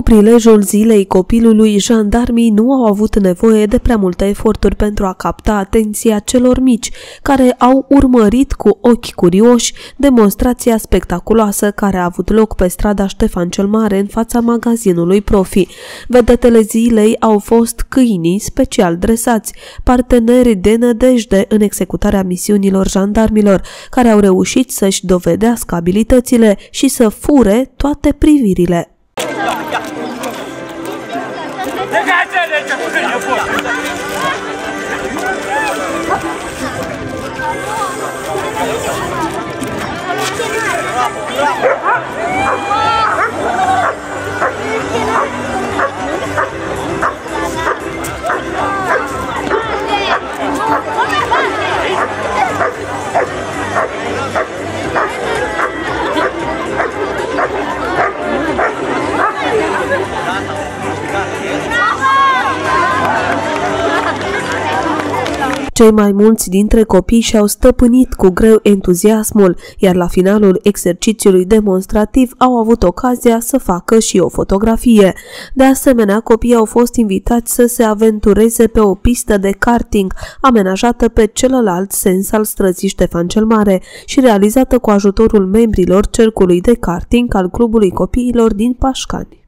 Cu prilejul zilei copilului, jandarmii nu au avut nevoie de prea multe eforturi pentru a capta atenția celor mici, care au urmărit cu ochi curioși demonstrația spectaculoasă care a avut loc pe strada Ștefan cel Mare în fața magazinului Profi. Vedetele zilei au fost câinii special dresați, parteneri de nădejde în executarea misiunilor jandarmilor, care au reușit să-și dovedească abilitățile și să fure toate privirile. Go! Cei mai mulți dintre copii și-au stăpânit cu greu entuziasmul, iar la finalul exercițiului demonstrativ au avut ocazia să facă și o fotografie. De asemenea, copiii au fost invitați să se aventureze pe o pistă de karting amenajată pe celălalt sens al străzii Ștefan cel Mare și realizată cu ajutorul membrilor cercului de karting al Clubului Copiilor din Pașcani.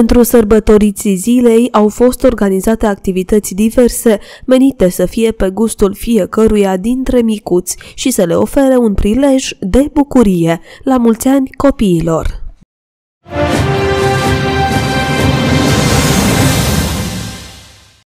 Pentru sărbătoriții zilei au fost organizate activități diverse menite să fie pe gustul fiecăruia dintre micuți și să le ofere un prilej de bucurie. La mulți ani copiilor!